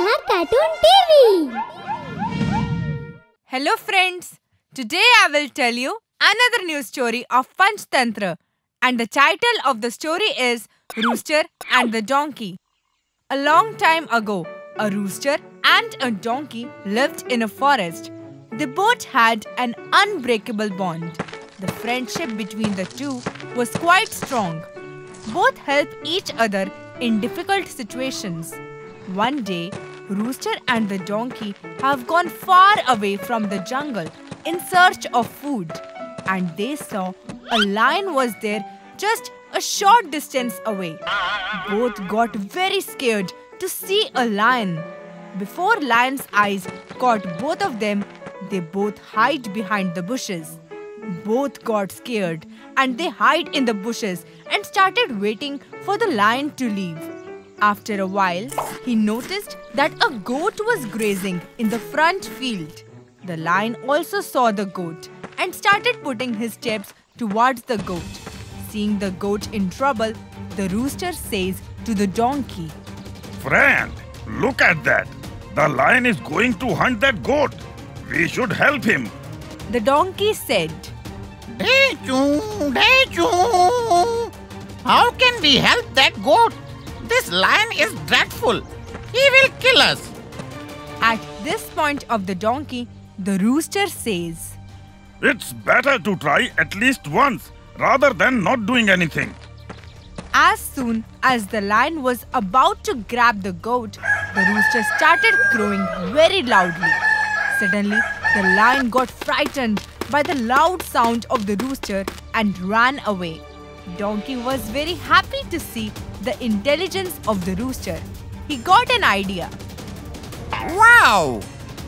Maha Cartoon TV. Hello friends, today I will tell you another new story of Panchtantra and the title of the story is Rooster and the Donkey. A long time ago, a rooster and a donkey lived in a forest. They both had an unbreakable bond. The friendship between the two was quite strong. Both helped each other in difficult situations. One day, Rooster and the donkey have gone far away from the jungle in search of food and they saw a lion was there just a short distance away. Both got very scared to see a lion. Before lion's eyes caught both of them, they both hide behind the bushes. Both got scared and they hide in the bushes and started waiting for the lion to leave. After a while, he noticed that a goat was grazing in the front field. The lion also saw the goat and started putting his steps towards the goat. Seeing the goat in trouble, the rooster says to the donkey, Friend, look at that. The lion is going to hunt that goat. We should help him. The donkey said, Dechoo, Dechoo. How can we help that goat? This lion is dreadful. He will kill us. At this point of the donkey, the rooster says, It's better to try at least once rather than not doing anything. As soon as the lion was about to grab the goat, the rooster started crowing very loudly. Suddenly, the lion got frightened by the loud sound of the rooster and ran away. Donkey was very happy to see the intelligence of the rooster. He got an idea. Wow!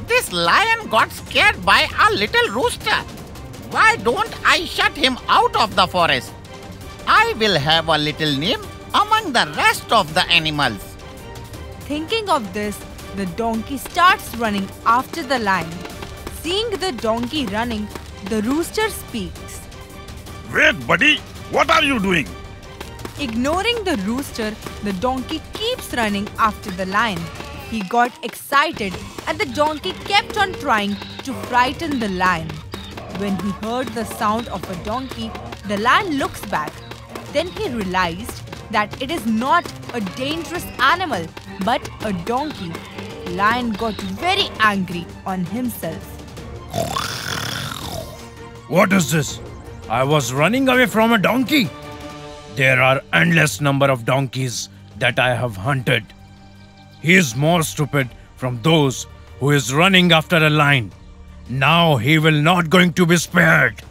This lion got scared by a little rooster. Why don't I shut him out of the forest? I will have a little name among the rest of the animals. Thinking of this, the donkey starts running after the lion. Seeing the donkey running, the rooster speaks. Wait, buddy, what are you doing? Ignoring the rooster, the donkey keeps running after the lion. He got excited and the donkey kept on trying to frighten the lion. When he heard the sound of a donkey, the lion looks back. Then he realized that it is not a dangerous animal but a donkey. Lion got very angry on himself. What is this? I was running away from a donkey. There are endless number of donkeys that I have hunted. He is more stupid from those who is running after a lion. Now he will not going to be spared.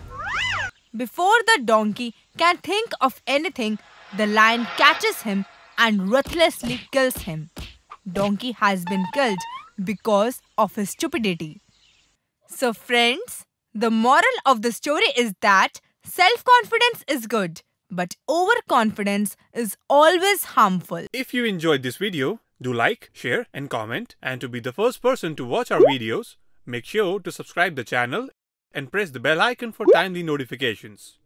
Before the donkey can think of anything, the lion catches him and ruthlessly kills him. Donkey has been killed because of his stupidity. So, friends, the moral of the story is that self confidence is good, but overconfidence is always harmful. If you enjoyed this video, do like, share and comment and to be the first person to watch our videos, make sure to subscribe the channel and press the bell icon for timely notifications.